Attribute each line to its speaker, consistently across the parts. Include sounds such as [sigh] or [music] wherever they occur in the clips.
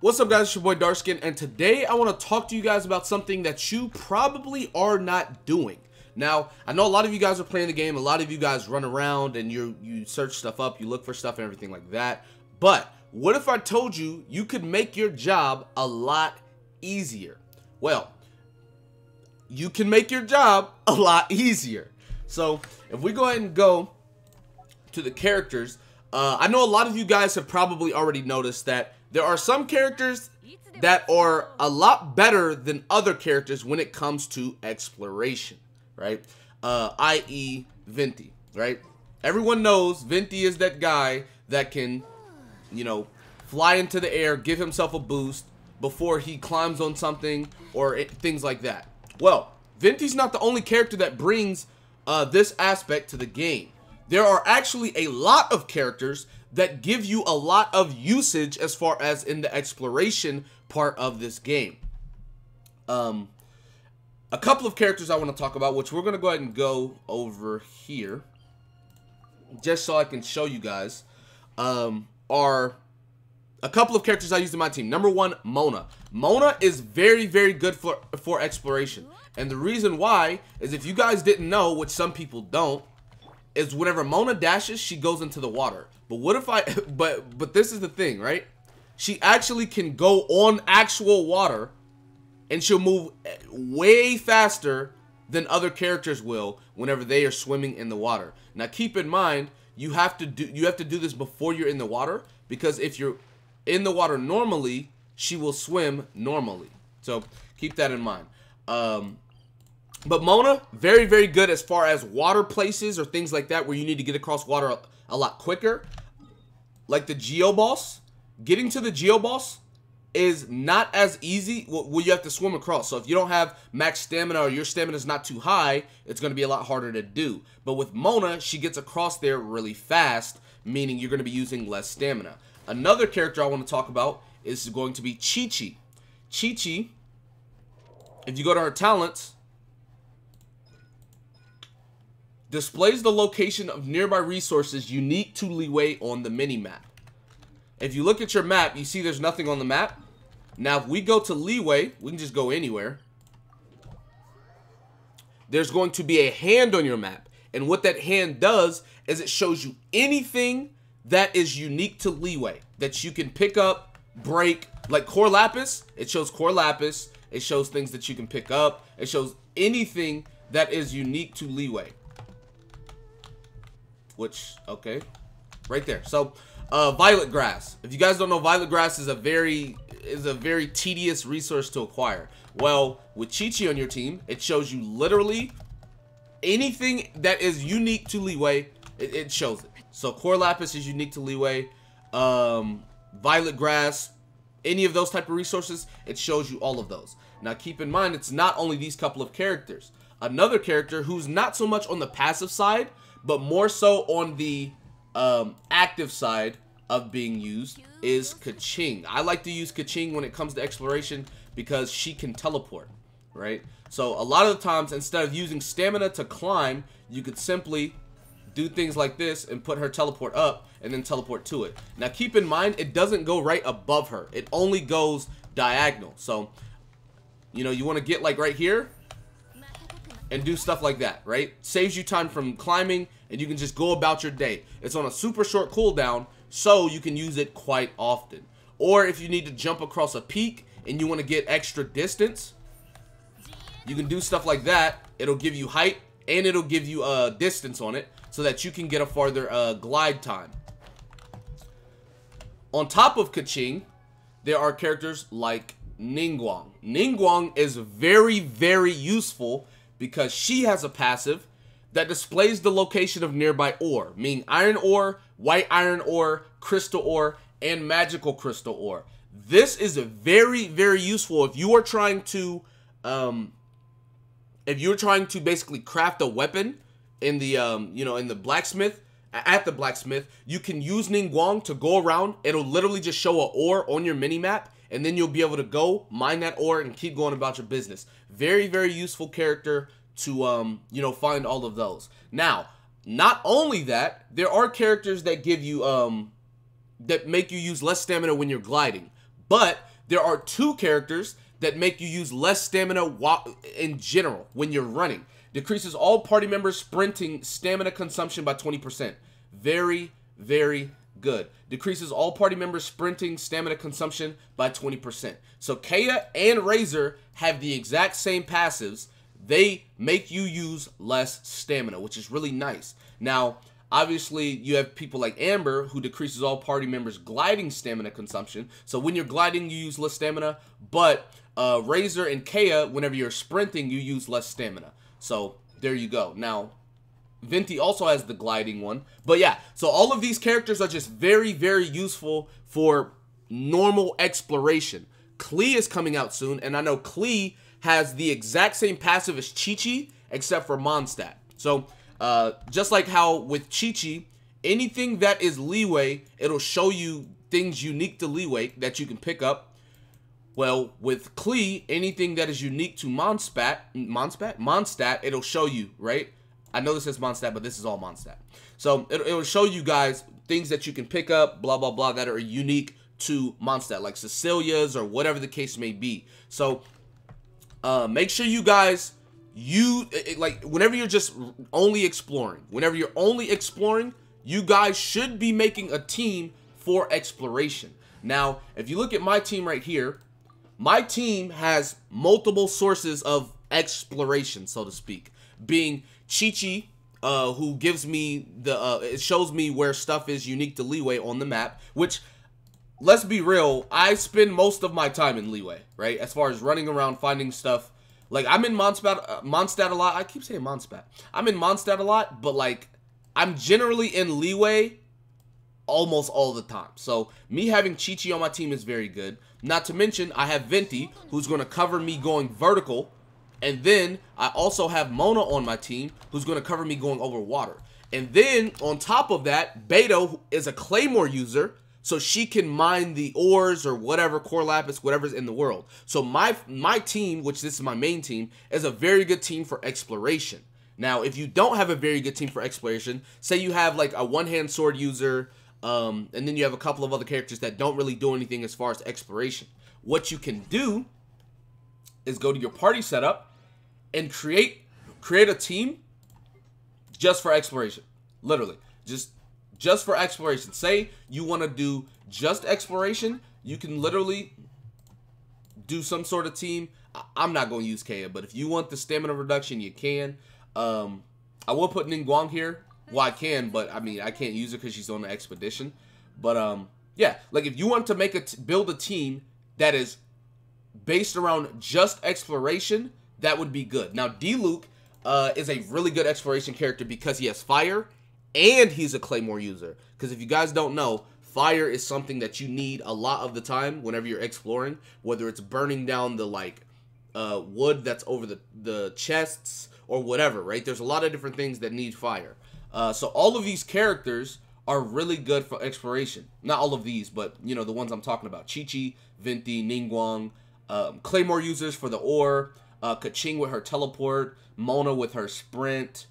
Speaker 1: What's up guys, it's your boy Darkskin, and today I want to talk to you guys about something that you probably are not doing. Now, I know a lot of you guys are playing the game, a lot of you guys run around and you you search stuff up, you look for stuff and everything like that, but what if I told you you could make your job a lot easier? Well, you can make your job a lot [laughs] easier. So, if we go ahead and go to the characters, uh, I know a lot of you guys have probably already noticed that there are some characters that are a lot better than other characters when it comes to exploration, right? Uh, i.e. Venti, right? Everyone knows Venti is that guy that can, you know, fly into the air, give himself a boost before he climbs on something or it, things like that. Well, Venti's not the only character that brings uh, this aspect to the game. There are actually a lot of characters that give you a lot of usage as far as in the exploration part of this game. Um, a couple of characters I want to talk about, which we're going to go ahead and go over here, just so I can show you guys, um, are a couple of characters I use in my team. Number one, Mona. Mona is very, very good for, for exploration. And the reason why is if you guys didn't know, which some people don't, is whenever Mona dashes, she goes into the water. But what if I, [laughs] but, but this is the thing, right? She actually can go on actual water and she'll move way faster than other characters will whenever they are swimming in the water. Now keep in mind, you have to do you have to do this before you're in the water because if you're in the water normally, she will swim normally. So keep that in mind. Um, but Mona, very, very good as far as water places or things like that where you need to get across water a, a lot quicker. Like the Geo Boss, getting to the Geo Boss is not as easy well you have to swim across. So if you don't have max stamina or your stamina is not too high it's going to be a lot harder to do. But with Mona she gets across there really fast meaning you're going to be using less stamina. Another character I want to talk about is going to be Qiqi Qiqi if you go to her talents displays the location of nearby resources unique to Liyue on the mini-map. If you look at your map, you see there's nothing on the map. Now, if we go to Liyue, we can just go anywhere. There's going to be a hand on your map. And what that hand does is it shows you anything that is unique to Liyue that you can pick up, break, like Core Lapis, it shows Core Lapis, it shows things that you can pick up, it shows anything that is unique to Liyue which, okay, right there. So, uh, violet grass. If you guys don't know, violet grass is a very is a very tedious resource to acquire. Well, with Qiqi on your team, it shows you literally anything that is unique to Liyue, it, it shows it. So Core Lapis is unique to Liyue. Um, Violet Grass, any of those type of resources, it shows you all of those. Now keep in mind, it's not only these couple of characters. Another character who's not so much on the passive side, but more so on the um, active side of being used is Keqing. I like to use Keqing when it comes to exploration because she can teleport, right? So a lot of the times, instead of using stamina to climb, you could simply do things like this and put her teleport up and then teleport to it. Now keep in mind, it doesn't go right above her. It only goes diagonal. So, you know, you want to get like right here, and do stuff like that, right? Saves you time from climbing, and you can just go about your day. It's on a super short cooldown, so you can use it quite often. Or if you need to jump across a peak and you want to get extra distance, you can do stuff like that. It'll give you height, and it'll give you uh, distance on it, so that you can get a farther uh, glide time. On top of Keqing, there are characters like Ningguang. Ningguang is very, very useful because she has a passive that displays the location of nearby ore, meaning iron ore, white iron ore, crystal ore, and magical crystal ore. This is a very, very useful if you are trying to, um, if you're trying to basically craft a weapon in the, um, you know, in the blacksmith, at the blacksmith, you can use Ningguang to go around. It'll literally just show a ore on your mini map, and then you'll be able to go mine that ore and keep going about your business. Very, very useful character to, um, you know, find all of those. Now, not only that, there are characters that give you, um, that make you use less stamina when you're gliding. But there are two characters that make you use less stamina in general when you're running. Decreases all party members sprinting stamina consumption by 20%. Very, very good. Decreases all party members sprinting stamina consumption by 20%. So Kaeya and Razor have the exact same passives. They make you use less stamina, which is really nice. Now, obviously, you have people like Amber, who decreases all party members' gliding stamina consumption. So when you're gliding, you use less stamina. But uh, Razor and Kaeya, whenever you're sprinting, you use less stamina. So there you go. Now, Venti also has the gliding one. But yeah, so all of these characters are just very, very useful for normal exploration. Klee is coming out soon, and I know Klee has the exact same passive as Qiqi, except for Mondstadt. So, uh, just like how with Qiqi, anything that is Liyue, it'll show you things unique to Liyue that you can pick up. Well, with Klee, anything that is unique to Monspat, Monspat, Mondstadt, it'll show you, right? I know this is Mondstadt, but this is all Mondstadt. So it, it will show you guys things that you can pick up, blah, blah, blah, that are unique to Mondstadt, like Cecilia's or whatever the case may be. So uh, make sure you guys, you, like, whenever you're just only exploring, whenever you're only exploring, you guys should be making a team for exploration. Now, if you look at my team right here, my team has multiple sources of exploration, so to speak, being Qiqi, uh, who gives me the, uh, it shows me where stuff is unique to Liyue on the map, which, let's be real, I spend most of my time in Liyue, right? As far as running around finding stuff. Like, I'm in Mondstadt, uh, Mondstadt a lot. I keep saying Mondstadt. I'm in Mondstadt a lot, but, like, I'm generally in Liyue almost all the time. So, me having Qiqi on my team is very good. Not to mention, I have Venti, who's going to cover me going vertical and then I also have Mona on my team who's going to cover me going over water. And then on top of that, Beidou is a Claymore user, so she can mine the ores or whatever, core lapis, whatever's in the world. So my my team, which this is my main team, is a very good team for exploration. Now, if you don't have a very good team for exploration, say you have like a one-hand sword user, um, and then you have a couple of other characters that don't really do anything as far as exploration. What you can do is go to your party setup, and create create a team just for exploration. Literally. Just just for exploration. Say you want to do just exploration, you can literally do some sort of team. I'm not going to use Kaeya, but if you want the stamina reduction, you can. Um, I will put Ningguang here. Well, I can, but I mean, I can't use her because she's on the expedition. But um, yeah, like if you want to make a build a team that is based around just exploration, that would be good. Now, Diluc uh, is a really good exploration character because he has fire and he's a Claymore user. Because if you guys don't know, fire is something that you need a lot of the time whenever you're exploring, whether it's burning down the like uh, wood that's over the, the chests or whatever, right? There's a lot of different things that need fire. Uh, so all of these characters are really good for exploration. Not all of these, but you know the ones I'm talking about: Qiqi, Venti, Ningguang, um, Claymore users for the ore, uh, Keqing with her teleport, Mona with her sprint.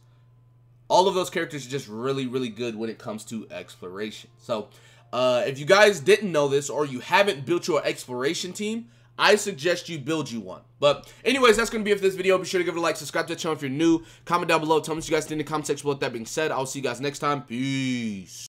Speaker 1: All of those characters are just really, really good when it comes to exploration. So, uh, if you guys didn't know this or you haven't built your exploration team, I suggest you build you one. But anyways, that's going to be it for this video. Be sure to give it a like, subscribe to the channel if you're new. Comment down below. Tell me what you guys think in the comment section. With that being said, I'll see you guys next time. Peace.